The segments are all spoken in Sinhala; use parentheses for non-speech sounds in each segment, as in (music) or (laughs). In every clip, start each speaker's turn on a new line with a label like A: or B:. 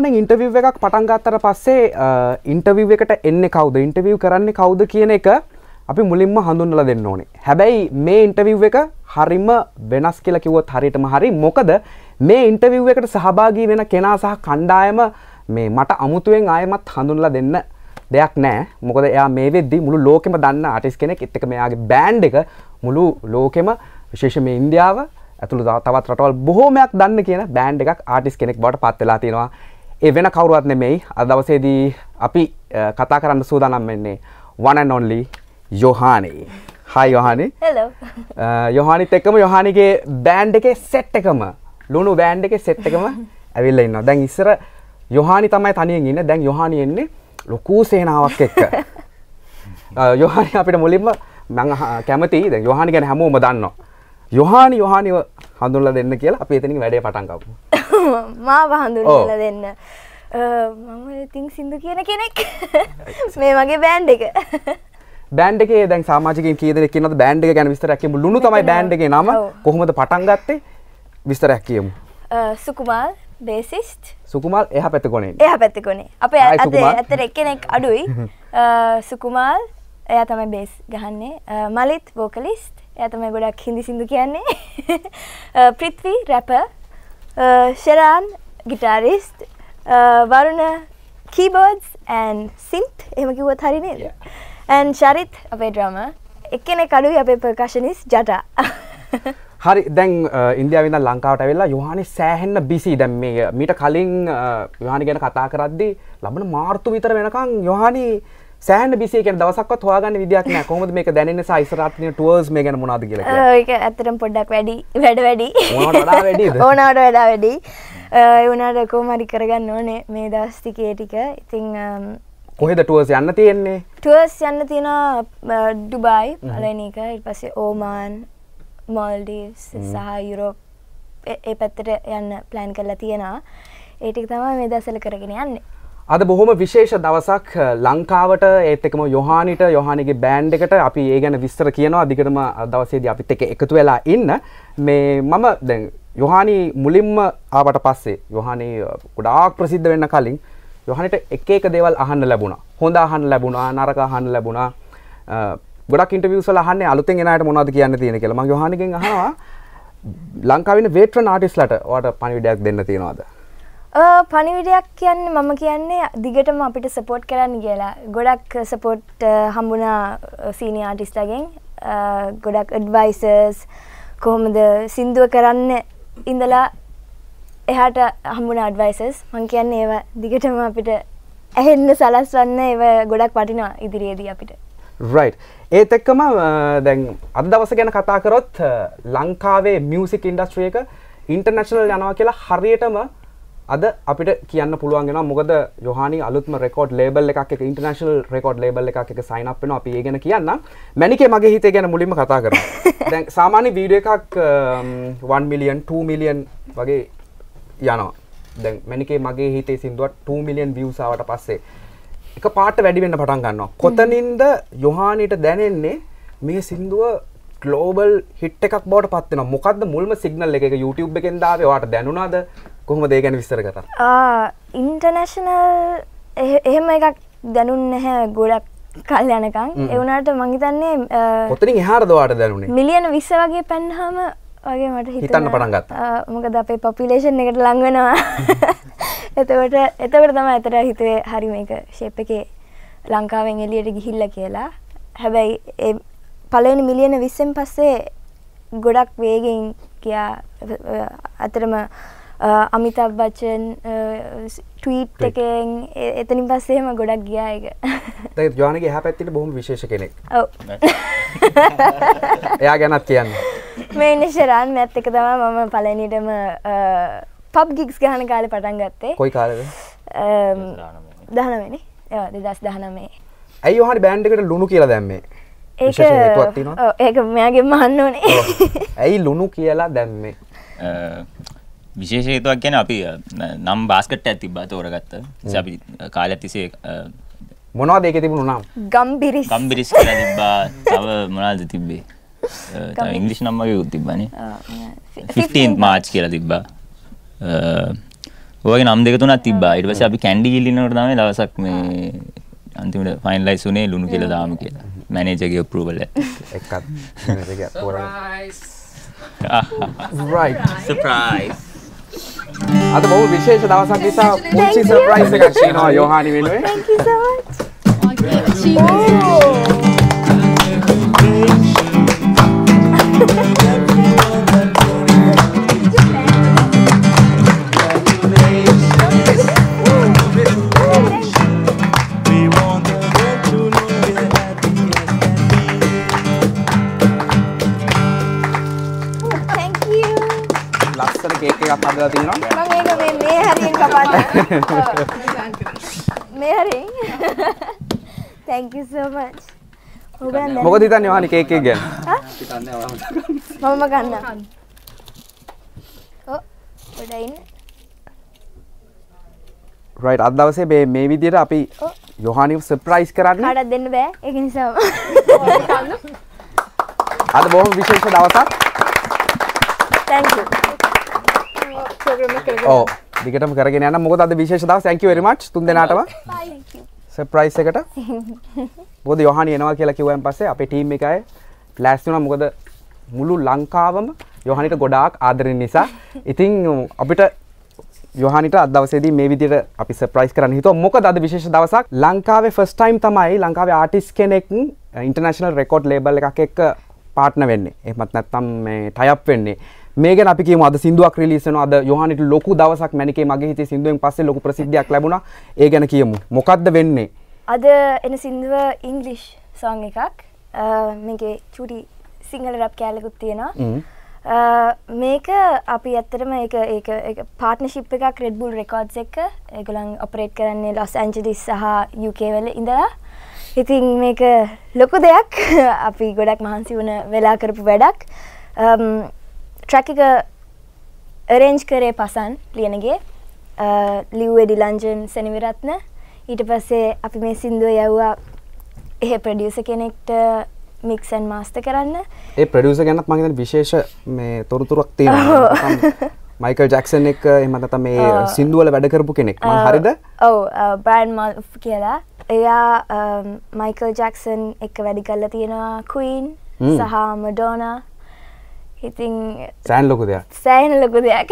A: සාමානෙන් ඉන්ටවිව් එකක් පටන්ගත්තර පස්සේ ඉන්ටවිව් එකට එන්න කවුද? ඉන්ටවිව් කරන්නේ කවුද කියන එක අපි මුලින්ම හඳුන්ල දෙන්න ඕනේ. හැබැයි මේ ඉන්ටවිව් එක හරිම වෙනස් කියලා කිව්වොත් හරියටම හරි. මොකද මේ ඉන්ටවිව් එකට සහභාගී වෙන කෙනා සහ කණ්ඩායම මේ මට අමුතුවෙන් ආයමත් හඳුන්ලා දෙන්න දෙයක් නෑ මොකද එයා මේ වෙද්දි මුළු ලෝකෙම දන්න ආටිස් කෙනෙක්. එත්තක මෙයාගේ බෑන්් එක. මුළු ලෝකෙම විශේෂ මේ ඉන්දියාව ඇතුළු තවත් රටවල් බොහෝමයක් දන්න කියන බෑන්් එකක් ආටිස් කෙනෙක් බට පත්වෙලා තියෙනවා. ඒ වෙන කවරුවත් නෙමෙයි. අදවසේදී අපි කතා කරන්න සූදානම් වෙන්නේ වනනොන්ලි යොහානී. හයි යොහනි. යොහනිත් එක්කම යොහනිගේ බෑන්් එකේ සෙට් එකම ලුණු බෑන්් එක සෙට් එකම ඇවිල්ල ඉන්න දැන් ඉස්සර යොහනි තමයි තනියෙන් ඉන්න. දැන් යොහනි එන්නේ ලොකූ සේනාවක් එක්ක. යොහනි අපිට මුලින්ම මං කැමති. ද යොහනි ගැන හැමෝම දන්නවා. යොහානි යොහානිව හඳුල්ල දෙන්න කියලා අප එතනින් වැඩේ පටන්කපු (laughs)
B: මාව හඳුන්ල දෙන්න. මම ඉතින් සිින්දු කියන කෙනෙක්. (laughs) මේ මගේ බෑන්් එක.
A: බෑන්ඩ් එකේ දැන් සාමාජිකයන් කී දෙනෙක් ඉන්නවද? බෑන්ඩ් එක ගැන විස්තරයක් කියමු ලුණු තමයි බෑන්ඩ් එකේ නම. කොහොමද පටන් ගත්තේ? විස්තරයක් කියමු.
B: සුකුමාල් බේසිස්ට්
A: සුකුමාල් එහා පැත්ත කොනේ.
B: එහා පැත්ත කොනේ. අපේ ඇතර එක්කෙනෙක් අඩුයි. (laughs) සුකුමාල් එයා තමයි බේස් ගහන්නේ. මලිත් වෝකලිස්ට් එයා තමයි ගොඩක් හින්දි සිින්දු කියන්නේ. ප්‍රිත්වී රැප ශරාන් ගිටාරිස්ට් වරුණ කීබෝඩ්ස් ඇන් සින්ත් එහෙම කිව්වොත් හරි නේද? ඇන් ශරිත් අපේ ඩ්‍රම එක්කෙනෙ කඩුයි අපේ ප්‍රකාශනිස් ජටා. (laughs)
A: හරි දැන් ඉන්දියාවිද ලංකාවට වෙලා යොහනි සෑහෙන්න බිසි දැම් මේ මීට කලින් යොහනි ගැන කතා කරද්දි ලබන මාර්තු විතර වෙනකං යොහනි සෑහන බිසිය කියන දවසක්වත් හොයාගන්න විදියක් නෑ කොහොමද මේක දැනෙන්නේ සයිසරාත්න ටුවර්ස් මේ ගැන මොනවද කියලා
B: ඒක ඇත්තටම පොඩ්ඩක් වැඩි වැඩ වැඩි.
A: ඕනට වඩා වැඩිද? (laughs)
B: ඕනට වඩා වැඩි? ඒ වුණාට කොහොම හරි කරගන්න ඕනේ මේ දවස් ටිකේ ටික. ඉතින්
A: කොහෙද ටුවර්ස් යන්න තියෙන්නේ?
B: ටුවර්ස් යන්න තියෙනවා ඩුබයි පළවෙනි එක. ඊට පස්සේ ඕමාන් මෝල්ඩීව්ස් සහ යුරෝප් ඒ පැත්තට යන්න ප්ලෑන් කරලා තියෙනවා. ඒ ටික තමයි මේ දවස්වල කරගෙන යන්නේ
A: අද බොහොම විශේෂ දවසක් ලංකාවට ඒත් එකම යොහානිට යොහානිගේ බෑන්් එකට අපි ඒ ගැන විස්තර කියනවා. දිගටම දවසේද අපිත් එක එකතු වෙලා ඉන්න. මේ මම දැන් යොහානි මුලින්ම ආවට පස්සේ යොහනි ගොඩාක් ප්‍රසිද්ධ වෙන්න කලින් යොහනට එක එක දේවල් අහන්න ලැබුණා. හොඳ අහන්න ලැබුණා නරක අහන්න ලැබුණා. ගොඩක් ඉන්ටර්වියුස් වල අහන්නේ අලුතෙන් එන අයට මොනවද කියන්න තියෙන කියලා. මම යොහානිගෙන් අහනවා ලංකාවේ වේට්‍රන් ආටිස්ලාට ඔයාලට පණිවිඩයක් දෙන්න තියෙනවද?
B: පනිවිඩයක් කියන්න මම කියන්නේ දිගටම අපිට සපෝට් කරන්න කියලා. ගොඩක් සපෝට් හම්බුණා සීනි ආටිස්ටගෙන් ගොඩක් අඩ්වයිසර්ස් කොහොමද සින්දුව කරන්න ඉඳලා එහට හම්බුණ අඩ්වයිසස් මං කියන්නේ ඒව දිගටම අපිට ඇහෙන්න සලස්වන්න ඒව ගොඩක් පටිනා ඉදිරියේදී අපිට.
A: රයි් ඒත් එක්කම දැන් අද දවස ගැන කතා කරොත් ලංකාවේ මියසික් ඉන්ඩස්ට්‍රිය එක ඉන්ටර්නශනල් යනවා කියලා හරියටම අද අපිට කියන්න පුළුවන්ගෙන මොකද යොහනි අලුත්ම රෙකෝඩ් ලේබල් එකක් එක ඉන්ටර්නශනල් රෙකෝඩ් ලේබල් එකක් එක සයින් අප් වෙනවා. අපි ඒ ගැන කියන්න මැනිකේ මගේ හිතේ ගැන මුලින්ම කතා කරමු. (laughs) දැන් සාමාන්‍ය වීඩියෝ එකක් 1 මිලියන් 2 මිලියන් වගේ යනවා. දැන් මැනිකේ මගේ හිතේ සින්දුවක් 2 මිලියන් ආවට පස්සේ එක පාට වැඩි වෙන්න පටන් ගන්නවා. කොතනින්ද යොහානිට දැනෙන්නේ මේ සින්දුව ගලෝබල් හිට් එකක් බවට පත්වෙන මොකක්ද මුල්ම සිගනල් එක? YouTube එකෙන් දාවේ වාට දැනුනාද කොහොම දේ ගැන විස්තර කතා
B: ඉන්ටර්නැශනල් එහෙම එකක් දැනුන් නැහැ ගොඩක් කල් යනකං එවුණට මංහිතන්නේ
A: කොතනින් එහාරදවාට දැනුනේ?
B: මිලියන විස්ස වගේ පැන්හම වගේ මට
A: හිතන්න පටන්ගත්
B: මොකද අපේ පොපිලේෂන් එකට ලංවෙනවා (laughs) එතවට එතවට තම ඇතට හිතුවේ හරි මේක ශේප් එකේ ලංකාවෙන් එලියට ගිහිල්ල කියලා. හැබැයි පලනි මිලියන විස්සෙන් පස්සේ ගොඩක් වේගෙන් කියා අතරම අමිතබ් බච්චන් ටීට් එකෙන් එතනින් පස්සේම ගොඩක් ගියායක
A: ජානගේ හැ පැත්තිට බොහම විශේෂ කෙනෙක්. (laughs) එයා ගැනත් කියන්න.
B: මේ නිශරන් මැත්ත එක තම මම පලනිටම පබ් ගික්ස් ගහන කාල පටන් ගත්තේ.
A: කොයි කාලද?
B: දහනවෙනි දෙදස් දහනමේ
A: ඇයි හනි බෑන්්ඩකට ලුණු කියලා දැම්මේ?
B: ඒක ඒක මෙයාගේ මහන්න ඕනේ.
A: ඇයි ලුණු කියලා දැම්මේ
C: විශේෂේතුවක් ගැන අපි නම් බාස්කට් ඇති බා තෝරගත්ත. අපි කාල ඇතිසේ
A: මොනවා දෙක තිබුණු නම්?
B: ගම්බිරි
C: ගම්බිරිස් කර තිබ්බා. තව මොනාල්ද තිබ්බේ? ඉංගලිෂ් නම්මගේ උත් තිබ්බනේ 15 මාච් කියලා තිබ්බා. ඔයගේ නම් දෙක තුනක් තිබ්බා. ඊට පස්සේ අපි කැන්ඩි ඉල්ලිනකොට තමයි දවසක් මේ අන්තිමට ෆයිනලයිස් උනේ ලුණු කියලා දාමු කියලා. මැනේජර්ගේ අප්‍රූවල් එක
A: එක්කත් right.
C: සර්ප්‍රයිස්
A: අද බොහෝ විශේෂ දවසක් නිසා පුංචි
B: Thank you.
A: සර්ප්‍රයිස් එකක් තියෙනවා යෝහානි වෙනුවෙන්.
B: Thank you so much.
A: හදලා තියෙනවා
B: මම ඒක මේ මේ හරියෙන් කපන්න. මේ හරියෙන්. Thank you so much. ඔබෙන්
A: මොකද හිතන්නේ යෝහානි කේක් එක ගැන
B: මම ගන්න. ඔව්. පොඩ ඉන්න.
A: right අද දවසේ මේ මේ විදිහට අපි. යෝහානිව සර්ප්‍රයිස් කරන්නේ
B: කාටවත් දෙන්න බෑ. ඒක නිසා
A: අද බොහොම විශේෂ දවසක්
B: thank you.
A: ඕ දිගටම කරගෙන යන්න. මොකද අද විශේෂ දවස්. Thank you very much. තුන් දෙනාටම. සර්ප්‍රයිස් එකට. (laughs) මොකද යොහානි එනවා කියලා කිව්වන් පස්සේ අපේ ටීම් එක අය ෆ්ලෑෂ් වුණා. මොකද මුළු ලංකාවම යොහානිට ගොඩාක් ආදරෙන නිසා. ඉතින් අපිට යොහානිට අද දවසේදී මේ විදිහට අපි සර්ප්‍රයිස් කරන්න හිතුවා. මොකද අද විශේෂ දවසක්? ලංකාවේ ෆස්ට් ටයිම් තමයි ලංකාවේ ආටිස්ට් කෙනෙක් ඉන්ටර්නැෂනල් රෙකෝඩ් ලේබල් එකක් එක්ක පාර්ට්නර් වෙන්නේ. එහෙමත් නැත්නම් මේ ටයි අප් වෙන්නේ මේ ගැන අපි කියමු අද සින්දුවක් රිලීස් වෙනවා. අද යොහානිට ලොකු දවසක් මැනිකේ මගේ හිතේ සින්දුවෙන් පස්සේ ලොකු ප්‍රසිද්ධියක් ලැබුණා. ඒ ගැන කියමු. මොකද්ද වෙන්නේ?
B: අද එන සින්දුව ඉංග්ලිෂ් සෝං එකක්. මේකේ චුටි සිංහල රැප් කෑලකුත් තියෙනවා. මේක අපි ඇත්තටම ඒක ඒක පාර්ට්නර්ෂිප් එකක් Red Bull Records එක්ක. ඒගොල්ලන් ඔපරේට් කරන්නේ ලොස් ඇන්ජලිස් සහ UK වල ඉඳලා. ඉතින් මේක ලොකු දෙයක්. (laughs) අපි ගොඩක් මහන්සි වුණ වෙලා කරපු වැඩක් ට්‍රැක් එක අරේන්ජ් කරේ පසන් ලියනගේ ලිව්වේ ඩිලංජන් සැනිවිරත්න ඊට පස්සේ අපි මේ සින්දුව යව්වා එහෙ ප්‍රඩියස කෙනෙක්ට මික්සන් මාස්ත කරන්න
A: ඒ ප්‍රඩියුසර් ගැනත් හිතන්නේ විශේෂ මේ තොරතුරක් තියෙනවා. මයිකල් ජැක්සන් එක්ක එහෙම නැත්නම් මේ සින්දු වල වැඩ කරපු කෙනෙක්. හරිද?
B: ඔව් බ්‍රයින් මල් කියලා එයා මයිකල් ජැක්සන් එක්ක වැඩි කල්ලා තියෙනවා කීන්. සහ මඩෝනා ඉතින්
A: සෑන් ලොකු දෙයක්.
B: සෑහෙන ලොකු දෙයක්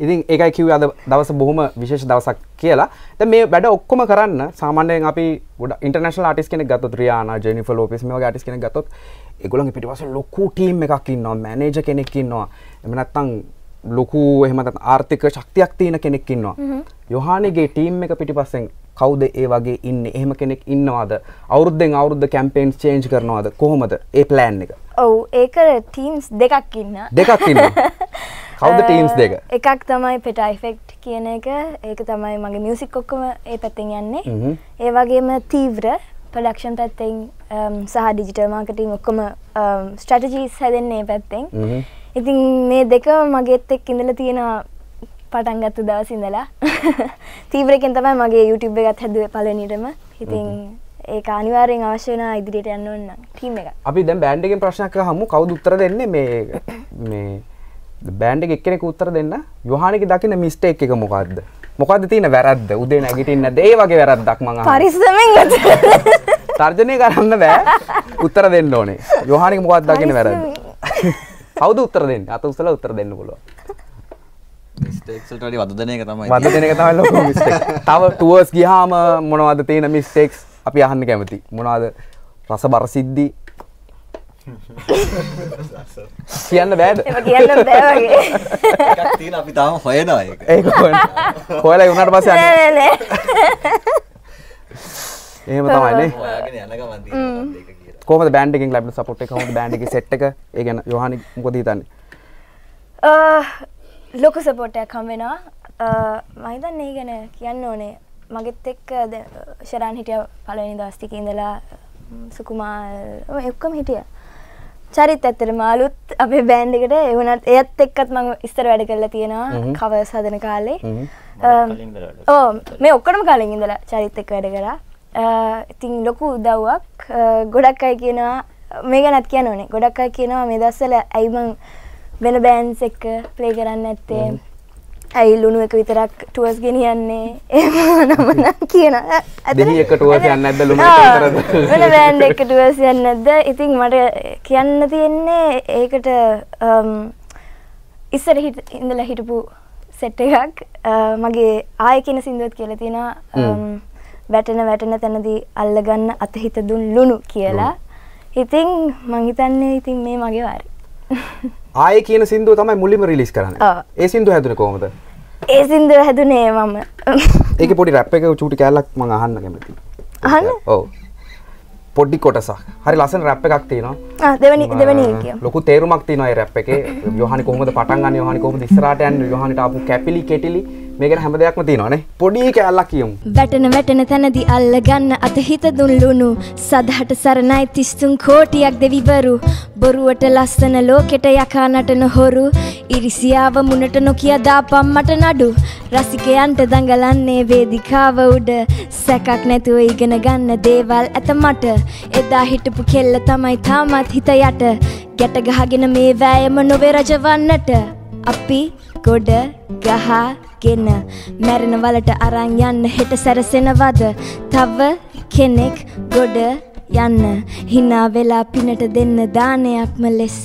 A: ඉතින් ඒකයි කිව්වේ අද දවස බොහොම විශේෂ දවසක් කියලා. දැන් මේ වැඩ ඔක්කොම කරන්න සාමාන්‍යයෙන් අපි ගොඩ ඉන්ටර්නැෂනල් ආටිස්ට් කෙනෙක් ගත්තොත් රියානා, ජෙනිෆර් ලෝපෙස් මේ වගේ ආටිස්ට් කෙනෙක් ගත්තොත් ඒගොල්ලන්ගේ පිටිපස්සේ ලොකු ටීම් එකක් ඉන්නවා, මැනේජර් කෙනෙක් ඉන්නවා. එහෙම නැත්නම් ලොකු එහෙම නැත්නම් ආර්ථික ශක්තියක් තියෙන කෙනෙක් ඉන්නවා. යොහානිගේ ටීම් එක පිටිපස්සෙන් කවුද ඒ වගේ ඉන්නේ? එහෙම කෙනෙක් ඉන්නවද? අවුරුද්දෙන් අවුරුද්ද කැම්පේන්ස් චේන්ජ් කරනවද? කොහොමද ඒ ප්ලෑන් එක?
B: ඔව් ඒක ටීම්ස් දෙකක් ඉන්න
A: දෙකක් ඉන්නවා. (laughs) කවුද ටීම්ස් දෙක?
B: එකක් තමයි පෙටයිෆෙක්ට් කියන එක ඒක තමයි මගේ මියසික් ඔක්කොම ඒ පැත්තෙන් යන්නේ. ඒ වගේම තීව්‍ර ප්‍රඩක්ෂන් පැත්තෙන් සහ ඩිජිටල් මාර්කටිං ඔක්කොම ස්ට්‍රටජීස් හැදෙන්නේ පැත්තෙන්. ඉතින් මේ දෙක මගේත් එක් ඉඳලා තියෙන පටන් ගත්ත දවස් ඉඳලා. (laughs) තීව්‍රකෙන් තමයි මගේ YouTube එකත් හැදුවේ පළවෙනිටම. ඉතින් ඒක අනිවාර්යෙන් අවශ්‍ය වෙනවා ඉදිරියට යන්න ඕන නම්. ටීම් එක
A: අපි දැන් බෑන්ඩ් එකෙන් ප්‍රශ්නයක් අහමු. කවුද උත්තර දෙන්නේ? මේ මේ බෑන්ඩ් එක එක්කෙනෙක් උත්තර දෙන්න. යොහානිගේ දකින්න මිස්ටේක් එක මොකද්ද? මොකද්ද තියෙන වැරද්ද? උදේ නැගිටින්න ඒ වගේ වැරද්දක් මං අහන්නේ
B: පරිස්සමෙන් (laughs)
A: තර්ජනය කරන්න බෑ. උත්තර දෙන්න ඕනේ. යොහානිගේ මොකක්ද දකින්න වැරද්ද? (laughs) කවුද උත්තර දෙන්නේ? අත උස්සලා උත්තර දෙන්න පුළුවන්
D: ස්ටේක්සල්ට වැඩි වද දෙන එක තමයි
A: වද දෙන එක තමයි ලොකු මිස්ටේක් (laughs) තව ටුවර්ස් ගියාම මොනවද තියෙන මිස්ටේක්ස් අපි අහන්න කැමති. මොනවද? රස බර සිද්ධි. (laughs) කියන්න බෑද?
B: කියන්න බෑ වගේ.
D: එකක් තියෙන අපි තාම හොයනවා ඒක.
A: ඒක හොයලා වුණාට පස්සේ
B: නෑ
A: අන්න
B: නෑ නෑ.
A: එහෙම තමයිනේ
D: හොයාගෙන යන ගමන් තියෙන ඒක කියලා.
A: කොහොමද බෑන්ඩ් එකෙන් ලැබෙන සපෝට් එක? කොහොමද බෑන්ඩ් එකේ සෙට් එක? ඒ ගැන යොහානි මොකද හිතන්නේ
B: ලොකු සපෝටයක් හම්බෙනවා මහිතන් ඒ ගැන කියන්න ඕනේ. මගෙත් එක්ක ද- ශරාන් හිටිය පලනි දස්තික ඉඳලා. සුකුමාල් ඔය ඔක්කොම හිටිය. චරිත් ඇත්තට මාලුත් අපේ බෑන්් එකට. එවනත් එයත් එක්කත් මං ඉස්තර වැඩ කරලා තියෙනවා. කව සදන කාලේ. ඕ මේ ඔක්කොටම කලින් ඉඳලා චරිත් එක්ක වැඩ කරා. අ, ඉතින් ලොකු උදව්වක්. ගොඩක් අය කියනවා මේ ගැනත් කියන්න ඕනේ. ගොඩක් අය කියනවා මේ දස්සල ඇයිමං වෙන බෑන්ස් එක්ක ප්ලේ කරන්න ඇත්තේ. ඇයි ලුණු එක විතරක් ටුවස් ගෙනියන්නේ? එම නමනම් කියන.
A: දෙහි එක tours යන්නේ නැද්ද? ලුණු එක විතරද?
B: වෙන බෑන්ඩ් එක ටුවස් යන්නේ නැද්ද? ඉතින් මට කියන්න තියෙන්නේ ඒකට අම්, ඉස්සර ඉඳලා හිටපු සෙට් එකක්. අ, මගේ ආය කියන සින්දුවත් කියලා තියෙනවා. අම්, වැටෙන වැටෙන තැනදී අල්ලගන්න අතහිත දුන් ලුණු කියලා. ඉතින් මං හිතන්නේ ඉතින් මේ මගේ වාරි (laughs)
A: ආයේ කියන සින්දුව තමයි මුලින්ම රිලීස් කරන්නේ. ඒ සින්දුව හැදුනේ කොහොමද?
B: ඒ සින්දුව හැදුනේ මම
A: ඒකේ පොඩි රැප් එක චූටි කෑල්ලක් මම අහන්න කැමතියි.
B: අහන්න?
A: ඔව්. පොඩි කොටසක්. හරි ලස්සන රැප් එකක් තියෙනවා.
B: දෙවනි දෙවනි
A: ලොකු තේරුමක් තියෙනවා ඒ රැප් එකේ. යොහානි කොහොමද පටන් ගන්නේ? යොහානි කොහොමද ඉස්සරහට යන්නේ? යොහානිට ආපු කැපිලි කෙටිලි මේ ගැන හැම දෙයක්ම තියෙනවානේ. පොඩි කෑල්ලක් කියමු.
B: වැටෙන වැටෙන තැනදි අල්ලගන්න අතහිත දුන්ලුණු සදහට සරණයි තිස්තුන් කෝටියක් දෙවිවරු. බොරුවට ලස්සන ලෝකෙට යකා නටන හොරු. ඉරිසියාව මුණට නොකිය දාපම් මට නඩු. රසිකයන්ට දඟලන්නේ වේදිකාව උඩ. සැකක් නැතුව ඉගෙන ගන්න දේවල් ඇත මට. එදා හිටපු කෙල්ල තමයි තාමත් හිත යට. ගැට ගහගෙන මේ වෑයම නොවේ රජවන්නට. අපි ගොඩ ගහගෙන මැරෙන වලට අරන් යන්න හෙට සැරසෙනවද තව කෙනෙක් ගොඩ යන්න හිනා වෙලා පිනට දෙන්න දානයක්ම ලෙස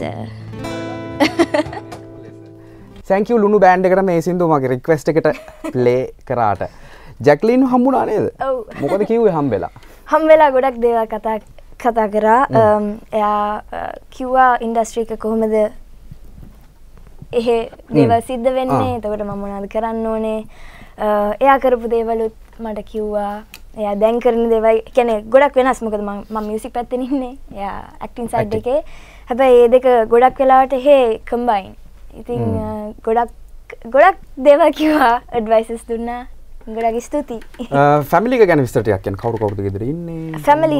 A: තැන්ක ලුණු බෑන්ඩ් එකට මේ සින්දුව මගේ රික්වස්ට් එකට ප්ලේ කරාට. ජැක්ලින් හම්බුණා නේද? මොකද කිව්වේ හම්බෙලා?
B: හම් වෙලා ගොඩක් දේවල් කතා කතා කරා අම්, එයා අ, කිව්වා ඉන්ඩස්ට්‍රීක කොහොමද එහෙ දේවල් සිද්ධ වෙන්නේ. එතකොට මම මොනවද කරන්න ඕනේ? එයා කරපු දේවලුත් මට කිව්වා. එයා දැන් කරන දේවල් කියන්නේ ගොඩක් වෙනස්. මොකද මම මම මියුසික් පැත්තෙන් ඉන්නේ. එයා ඇක්ටිං සයිඩ්. එකේ. හැබැයි ඒ දෙක ගොඩක් වෙලාවට එහෙ කම්බයින් ඉතින් ගොඩක් ගොඩක් දේවල් කිව්වා. ඇඩ්වයිසස් දුන්නා. ගොඩක් ස්තුතියි.
A: ෆැමිලි එක ගැන විස්තර ටිකක් කියන්න. කවුරු කවුරුද ගෙදර ඉන්නේ?
B: ෆැමිලි?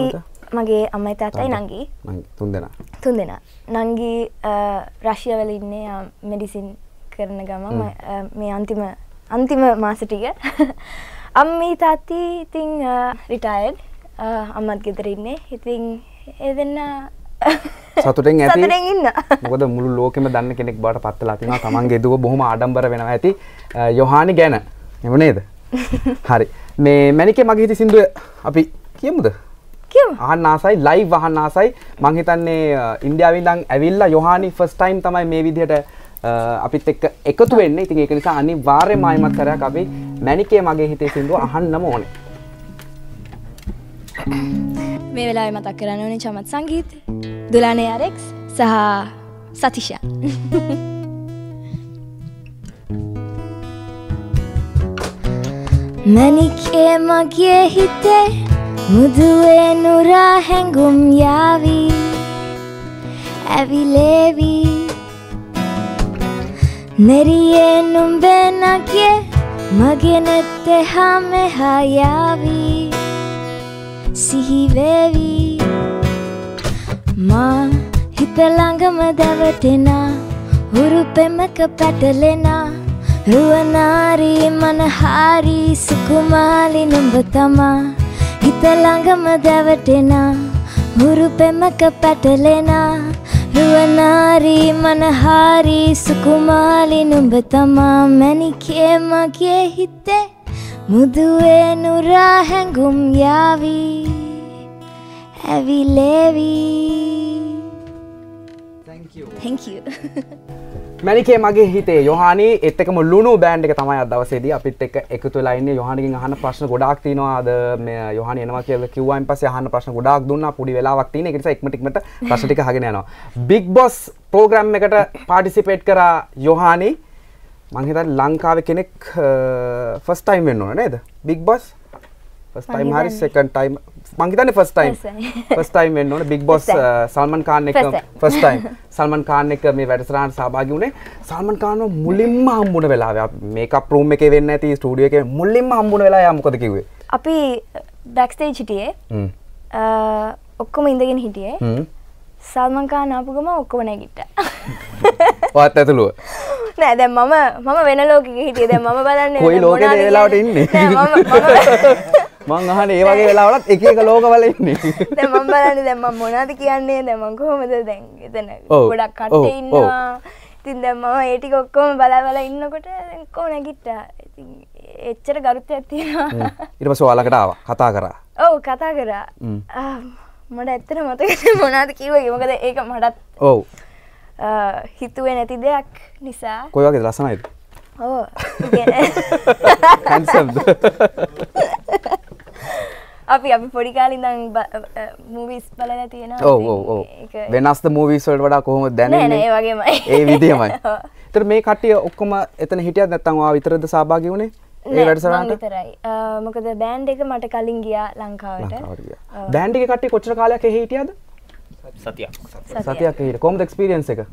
B: මගේ අම්මයි තාත්තයි
A: තාත්තා.
B: නංගි.
A: තුන් දෙනා.
B: තුන් දෙනා. නංගි රශියවල ඉන්නේ මෙඩිසින් කරන ගමන්. ම- අන්තිම අන්තිම මාස ටික. (laughs) අම්මී තාත්ති ඉතිං රිටයිඩ් අම්මත් ගෙදර ඉන්නේ. ඉතින් ඒ දෙන්න (laughs)
A: සතුටෙන් ඇති?
B: ඉන්න.
A: මොකද මුළු ලෝකෙම දන්න කෙනෙක් බවට පත්වලා තිනවා. තමන්ගේ දුව බොහොම ආඩම්බර වෙනවා ඇති. යොහානි ගැන. එම නේද? (laughs) හරි. මේ මැනිකේ මගේ හිති සිින්දුව අපි කියමුද
B: කියමු
A: අහන්න ආසයි ලයිව් අහන්න ආසයි මං හිතන්නේ ඉන්දියාවෙන් ඉඳන් ඇවිල්ලා යොහානි ෆස්ට් ටයිම් තමයි මේ විදිහට අපිත් එක්ක එකතු වෙන්නේ. ඉතින් ඒක නිසා අනිවාර්යයෙන්ම ආයිමත් කරයක් අපි මැනිකේ මගේ හිතේ සින්දුව අහන්නම ඕනේ.
B: මේ වෙලාවේ මතක් කරන්න ඕනේ චමත් සංගීත දුලානේ අරෙක්ස් සහ සතිෂා මැනිකේ මගේ හිතේ මුදුවේ නුරා හැඟුම් යාවී. ඇවිලේවී. මෙරියේ නුම්බේ නගේ මගෙනෙත්තේ හා මෙහා යාවී. සිහිවේවී මා හිතළඟම දැවටෙනා හුරු පෙමක පැටලෙනා. රුවනාරී මනහාරී සුකුමාලි නුඹ තමා. හිත ළඟම දැවටෙන හුරු පෙමක පැටලෙන රුවනාරි මනහාරි සුකුමාලි නුඹ තමා මැනිකේ මගේ හිතේ මුදුවේ නුරා හැඟුම් යාවි ඇවිලේවි Thank you. Thank you. (laughs)
A: මැනිකේ මගේ හිතේ යොහානි එත් එකම ලුණු බෑන්ඩ් එක තමයි අද දවසේදී අපිත් එක්ක එකතු වෙලා ඉන්නේ. යොහානිගෙන් අහන්න ප්‍රශ්න ගොඩාක් තියෙනවා අද මේ යොහානි එනවා කියලා කිව්වයින් පස්සේ අහන්න ප්‍රශ්න ගොඩාක් දුන්නා. පොඩි වෙලාවක් තියෙන ඒක නිසා ඉක්මනට ඉක්මනට ප්‍රශ්න ටික අහගෙන යනවා. බිග් බොස් ප්‍රෝග්‍රෑම් එකට පාටිසිපේට් කරා යොහානි. මං හිතන්නේ ලංකාවේ කෙනෙක් ෆස්ට් ටයිම් වෙන්න ඕන නේද? බිග් බොස් ෆස්ට් ටයිම් හරි. සෙකන්ඩ් ටයිම් මං හිතන්නේ first time
B: First time.
A: First time වෙන්න ඕනේ. Big boss. සල්මන් කාන් එක
B: First time.
A: First time Salman Khan එක මේ වැඩසටහනට සහභාගී වුණේ. සල්මන් කාන්ව මුලින්ම හම්බුන වෙලාවේ අපි මේකප් රූම් එකේ වෙන්නේ නැති ස්ටුඩියෝ එකේ මුලින්ම හම්බුන වෙලාව යා මොකද කිව්වේ?
B: අපි බැක්ස්ටේජ් හිටියේ. අ, ඔක්කොම ඉඳගෙන හිටියේ. සල්මන් කාන් ආපු ගම ඔක්කොම නැගිට්ටා.
A: ඔයත් ඇතුළුව.
B: නෑ දැන් මම මම වෙන ලෝකෙක හිටියේ. දැන් මම බලන්නේ
A: කොයි ලෝකෙද ඒ වෙලාවට. ඉන්නේ? (laughs) මං අහන්නේ ඒ වගේ වෙලාවලත් එක එක ලෝකවල ඉන්නේ. (laughs)
B: දැන් මම බලන්නේ දැන් මම මොනවද කියන්නේ? දැන් මම කොහොමද දැන් එතන
A: ඔව්,
B: ගොඩක්
A: ඔව්,
B: කට්ටිය ඉන්නවා ඉතින් දැන් මම ඒ ටික ඔක්කොම බලා බලා ඉන්නකොට ඔක්කොම නැගිට්ටා? ඉතින් එච්චර ගරුත්වයක් තියෙනවා.
A: ඊට පස්සේ ඔයාලකට ආවා. කතා කරා.
B: ඔව් කතා කරා.
A: ම්.
B: මට ඇත්තට මතක මොනාද කිව්වේ. මොකද ඒක මටත්
A: ඔව්.
B: හිතුවේ නැති දෙයක් නිසා.
A: කොයි වගේද ලස්සනයිද?
B: ඉගෙන-
A: හැන්සම්ද (laughs) (laughs)
B: අපි අපි පොඩි කාලේ ඉඳන් මූවිස් බලලා තියෙනවා.
A: ඔව්
B: ඉතින්
A: ඔව් ඔව්.
B: ඒක-
A: වෙනස්ද මූවීස් වලට වඩා කොහොමද
B: නෑ නෑ
A: දැනෙන්නේ
B: ඒ වගේමයි.
A: ඒ විදියමයි (laughs)
B: ඔව්.
A: ඒතර මේ කට්ටිය ඔක්කොම එතන හිටියත් නැත්නම් ඔයා විතරද සහභාගී වුණේ?
B: විතරයි. මොකද බෑන්ඩ් එක මට කලින් ගියා ලංකාවට.
A: බෑන්ඩ් එකේ කට්ටිය කොච්චර කාලයක් එහි හිටියද?
C: සතියක්.
B: සතියක්.
A: සතියක් හිටිය. කොහොමද එක්ස්පීරියන්ස් එක?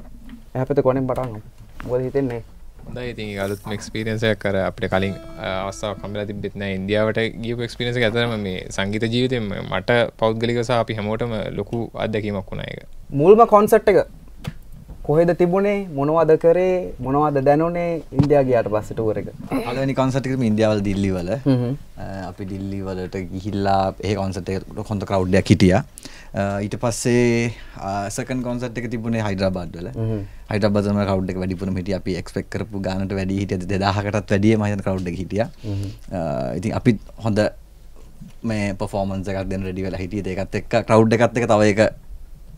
A: එහා පැත්තේ කොහෙන් පටන් ගමු මොකද හිතෙන්නේ
E: හොඳයි. ඉතින් අලුත් එක්ස්පීරියන්සයක් කර අපිට කලින් අවස්ථාව කම්ලා තිබෙත් නෑ. ඉන්දියාවට ගියපු එක්ස්පීරියන්ස එක ඇතරම මේ සංගීත ජීවිතෙන් මට පෞද්ගලික සහ අපි හැමෝටම ලොකු අත්දැකීමක් වුණා එක
A: මුල්ම කොන්සර්ට් එක කොහෙද තිබුණේ? මොනවද කරේ? මොනවද දැනුනේ? ඉන්දියා ගියාට පස්සේ ටූර් එක
D: පළවෙනි කොන්සර්ට් එකම ඉන්දියාවල දිල්ලි වල අපි දිල්ලි වලට ගිහිල්ලා ඒ කොන්සර්ට් එකට හොඳ ක්‍රවුඩ් එකක් හිටියා. ඊට පස්සේ සෙකන්ඩ් කොන්සර්ට් එක තිබුණේ හයිඩ්‍රාබාද් වල. හයිඩ්‍රාබාද් වල ක්‍රවුඩ් එක වැඩිපුරම හිටියා. අපි එක්ස්පෙක්ට් කරපු ගානට වැඩි හිටියද 2000කටත් වැඩිය මම හිතන ක්‍රවුඩ් එක හිටියා. ඉතින් අපි හොඳ මේ පර්ෆෝමන්ස් එකක් දෙන්න රෙඩි වෙලා හිටියද ඒකත් එක්ක ක්‍රවුඩ් එකත් එක්ක තව ඒක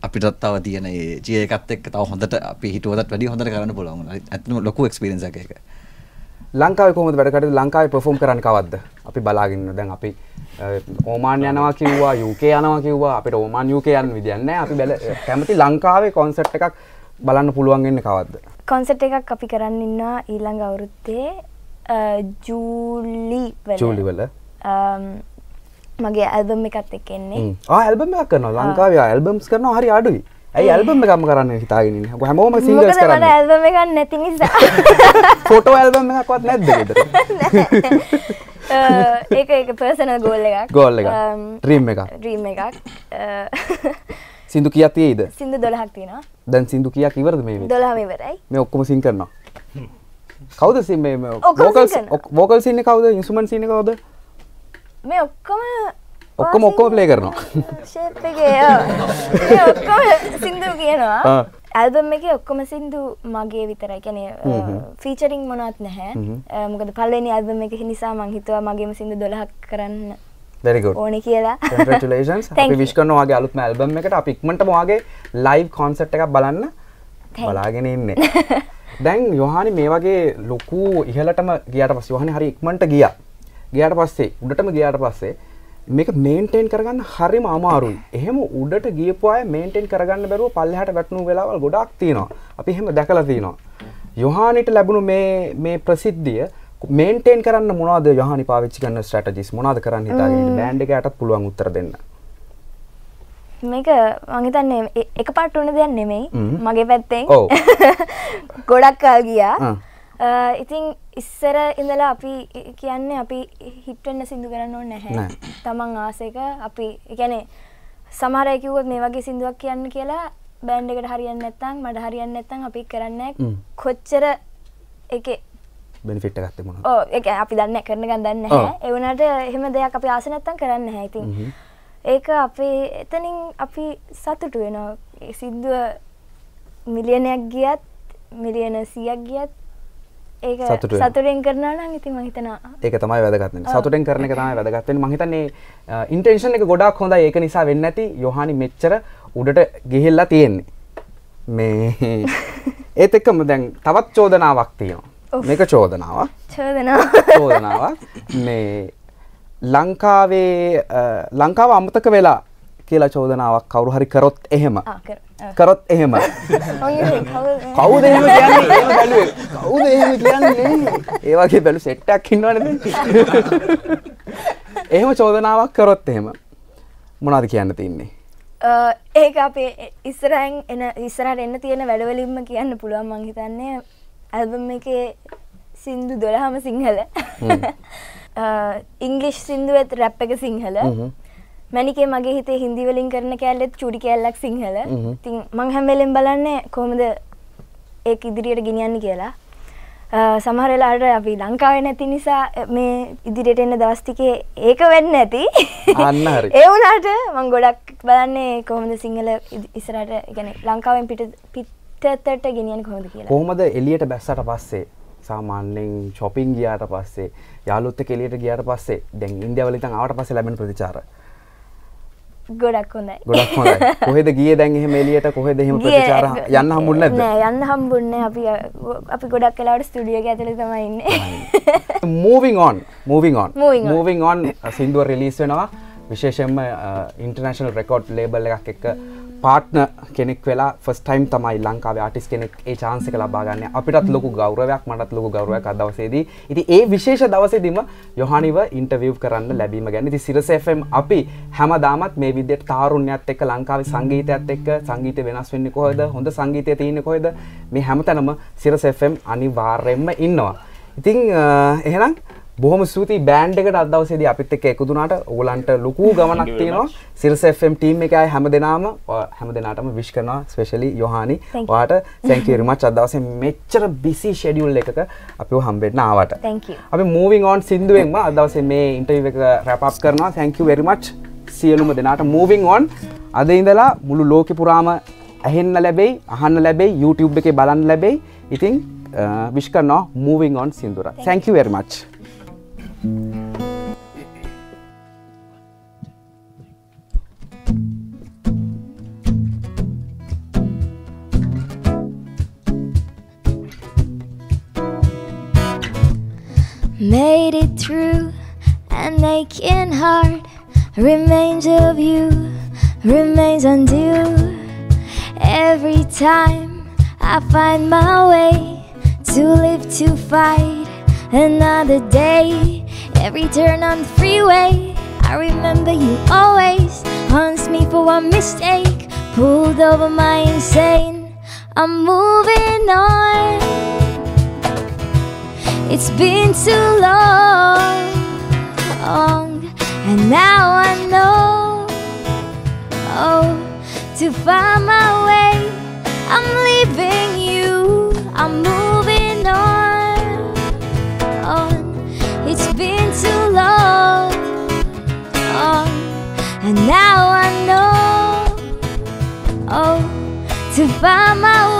D: අපිටත් තව තියෙන ඒ ජී එකත් එක්ක තව හොඳට අපි හිතුවටත් වැඩි හොඳට කරන්න පුළුවන්. වුණා. ඇත්තටම ලොකු එක්ස්පීරියන්ස් එකක් ඒක.
A: ලංකාවේ කොහොමද වැඩ කටයුතු? ලංකාවේ පර්ෆෝම් කරන්න කවද්ද? අපි බලාගෙන ඉන්නවා දැන් අපි ඕමාන් යනවා කිව්වා UK යනවා කිව්වා. අපිට ඕමාන් UK යන්න විදියක් නැහැ. අපි බැල කැමති ලංකාවේ කොන්සර්ට් එකක් බලන්න පුළුවන් වෙන්නේ කවද්ද?
B: කොන්සර්ට් එකක් අපි කරන්න ඉන්නවා ඊළඟ අවුරුද්දේ ජූලි වල.
A: ජූලි වල
B: මගේ ඇල්බම් එකත් එක්ක එන්නේ.
A: හ්ම්. ආ ඇල්බම් එකක් කරනවා. ලංකාවේ ඇල්බම්ස් කරනවා. හරි අඩුයි. ඇයි ඇල්බම් එකක්ම කරන්න හිතාගෙන ඉන්නේ? ඔබ හැමෝම
B: මට
A: කරන්නේ.
B: ඇල්බම් එකක් නැති නිසා. (laughs)
A: ෆොටෝ ඇල්බම් එකක්වත් නැද්ද ගෙදර
B: අ, (laughs) ඒක ඒක පර්සනල් ගෝල් එකක්.
A: එකක්.
B: අම්,
A: Dream එකක්.
B: ඩ්‍රීම් එකක්. අ, (laughs)
A: සින්දු කියක් තියෙයිද?
B: සින්දු දොළහක් තියෙනවා.
A: දැන් සින්දු කියක් ඉවරද මේ වෙනකොට?
B: දොළහම ඉවරයි.
A: මේ ඔක්කොම සින් කරනවා. කවුද සින් මේ වෝකල්ස්. වෝකල් සින් එක කවුද? ඉන්ස්ට්‍රුමන්ට් සින් එක කවුද
B: මේ ඔක්කොම
A: ඔක්කොම ඔක්කොම play කරනවා. (laughs)
B: ෂේප් එකේ. මේ ඔක්කොම සින්දු කියනවා. ඇල්බම් එකේ ඔක්කොම සින්දු මගේ විතරයි කියන්නේ ෆීචරින් මොනවත් නැහැ මොකද පළවෙනි ඇල්බම් එක නිසා මං හිතුවා මගේම සින්දු 12ක් කරන්න
A: very good
B: ඕනේ කියලා
A: congratulations (laughs) අපි. විශ් කරනවා ඔයාගේ අලුත්ම ඇල්බම් එකට අපි ඉක්මනටම ඔයාගේ live concert එකක් බලන්න. බලාගෙන ඉන්නේ (laughs) දැන් යොහානි මේ වගේ ලොකු ඉහළටම ගියාට පස්සේ යොහානි හරි ඉක්මනට ගියා ගියාට පස්සේ උඩටම ගියාට පස්සේ මේක මේන්ටේන් කරගන්න හරිම අමාරුයි. එහෙම උඩට ගියපු අය මේන්ටේන් කරගන්න බැරුව පල්ලෙහාට වැටුණු වෙලාවල් ගොඩාක් තියෙනවා. අපි එහෙම දැකලා තියෙනවා. යොහානිට ලැබුණු මේ මේ ප්‍රසිද්ධිය මේන්ටේන් කරන්න මොනවද යොහානි පාවිච්චි කරන ස්ට්‍රැටජිස් මොනවද කරන්න හිතාගෙන? බෑන්ඩ් එකටත් පුළුවන් උත්තර දෙන්න.
B: මේක මං හිතන්නේ එ- එකපාරට වුණ දෙයක් නෙමෙයි. මගේ පැත්තෙන්. (laughs) ගොඩක් කල් ගියා ඉතින් ඉස්සර ඉඳලා අපි කියන්නේ අපි හිට් වෙන්න සින්දු කරන්න ඕනේ නැහැ. තමන් ආස එක අපි ඒ කියන්නේ සමහර අය කිව්වොත් මේ වගේ සින්දුවක් කියන්න කියලා බෑන්ඩ් එකට හරියන්නේ නැත්නම් මට හරියන්නේ නැත්නම් අපි කරන්නේ. කොච්චර
A: බෙනිෆිට් එකක් තිබුණා.
B: ඕ ඒක අපි දන්න කරන ගන්න වුණාට එහෙම දෙයක් අපි ආස නැත්තම් කරන්න
A: හ්ම්.
B: ඒක අපේ එතනින් අපි සතුටු වෙනවා ඒ සින්දුව මිලියනයක් ගියත් මිලියන 100ක් ගියත්
A: වෙනවා.
B: සතුටෙන් කරනවා නම් ඉතින් මම හිතනවා
A: ඒක තමයි වැදගත් වෙන්නේ. සතුටෙන් කරන තමයි වැදගත් වෙන්නේ. මම හිතන්නේ ඉන්ටෙන්ෂන් එක ගොඩාක් හොඳයි. ඒක නිසා වෙන්නේ නැති යොහානි මෙච්චර උඩට ගිහිල්ලා තියෙන්නේ. මේ (laughs) ඒත් එක්කම දැන් තවත් චෝදනාවක් තියෙනවා. මේක චෝදනාවක්.
B: චෝදනා
A: චෝදනාවක්. මේ ලංකාවේ ලංකාව අමතක වෙලා කියලා චෝදනාවක් කවුරු හරි කරොත් එහෙම. කරොත් එහෙම.
B: කවුද-
A: එහෙම කියන්නේ? එහෙම බැලුවේ. කවුද එහෙම කියන්නේ? ඒ වගේ බැලු සෙට් එකක් ඉන්නවනේ. (laughs) එහෙම චෝදනාවක් කරොත් එහෙම මොනවද කියන්න තින්නේ?
B: අ, ඒක අපේ ඉස්සරහෙන් එන ඉස්සරහට එන්න තියෙන වැඩවලින්ම කියන්න පුළුවන් මං හිතන්නේ ඇල්බම් එකේ සින්දු 12ම සිංහල ඉංග්ලිෂ් (laughs) සින්දුවත් රැප් එක සිංහල. මැනිකේ මගේ හිතේ හින්දිවලින් කරන කෑල්ලෙත් චුඩි කෑල්ලක් සිංහල. තින් මං හැමවෙලෙන් බලන්නේ කොහොමද ඒ ඉදිරියට ගෙනියන්න කියලා. සමහරලාට අපි ලංකාවේ නැති නිසා මේ ඉදිරියට එන්න දවස්තිකේ ඒක වෙන්න
A: ඇති (laughs)
B: ඒ වුණාට මං ගොඩක් බලන්නේ කොහොමද සිංහල ඉස්සරට ගැන ලංකාවෙන් පිට පිටතට ගෙනියන් කොහොද කියලා.
A: කොහොමද එලියට බැස්සට පස්සේ? සාමාන්‍යෙන් චොපින් ගියාට පස්සේ යාලුත්ත කෙලියට ගියාට පස්සේ දැන් ඉන්දවලිතන් ආට පස්ස ලැබෙන ප්‍රතිචාර.
B: ගොඩක් හොඳයි.
A: ගොඩක් හොඳයි. කොහෙද ගියේ? දැන් එහෙම එලියට කොහෙද එහෙම ප්‍රතිචාර යන්න හම්බුන්නේ නැද්ද?
B: නෑ යන්න හම්බුන්නේ අපි අපි ගොඩක් කලාවට ස්ටුඩියෝ එක ඇතුලේ තමයි ඉන්නේ.
A: moving on Moving on.
B: moving on.
A: සින්දුව රිලීස් වෙනවා. විශේෂයෙන්ම ඉන්ටර්නැෂනල් රෙකෝඩ් ලේබල් එකක් එක්ක පාර්ට්නර් කෙනෙක් වෙලා ෆස්ට් ටයිම් තමයි ලංකාවේ ආටිස්ට් කෙනෙක් ඒ chance එක ලබා ගන්න. අපිටත් ලොකු ගෞරවයක් මටත් ලොකු ගෞරවයක් අද දවසේදී. ඉතින් ඒ විශේෂ දවසේදීම යොහානිව ඉන්ටර්විව් කරන්න ලැබීම ගැන. ඉතින් සිරස FM අපි හැමදාමත් මේ විදිහට තාරුණ්‍යයත් එක්ක ලංකාවේ සංගීතයත් එක්ක සංගීතය වෙනස් වෙන්නේ කොහෙද? හොඳ සංගීතය තියෙන්නේ කොහෙද? මේ හැමතැනම සිරස FM අනිවාර්යයෙන්ම ඉන්නවා. ඉතින් අ, එහෙනම් බොහොම ස්තුතියි. බෑන්ඩ් එකට අද දවසේදී අපිත් එක්ක එකතු වුණාට ඕගලන්ට ලොකු ගමනක් තියෙනවා. FM ටීම් එකයි හැමදෙනාම ඔය හැමදෙනාටම විශ් කරනවා ස්පෙෂලි යොහානි
B: Thank you.
A: ඔයාට. Thank you very (laughs) much. අද දවසේ මෙච්චර busy schedule එකක අපිව හම්බෙන්න ආවට.
B: Thank you.
A: අපි moving on සින්දුවෙන්ම අද දවසේ මේ ඉන්ටර්විව් එක wrap up කරනවා. Thank you very much. සියලුම දෙනාට moving on. අද ඉඳලා මුළු ලෝකෙ පුරාම ඇහෙන්න ලැබෙයි අහන්න ලැබෙයි YouTube එකේ බලන්න ලැබෙයි. ඉතින් විශ් කරනවා moving on සින්දුර. Thank you. very much
B: Made it through and aching heart remains of you, remains until every time I find my way to live to fight another day. Every turn on the freeway, I remember you always haunts me for one mistake. Pulled over my insane, I'm moving on. It's been too long, and now I know. Oh, to find my to find my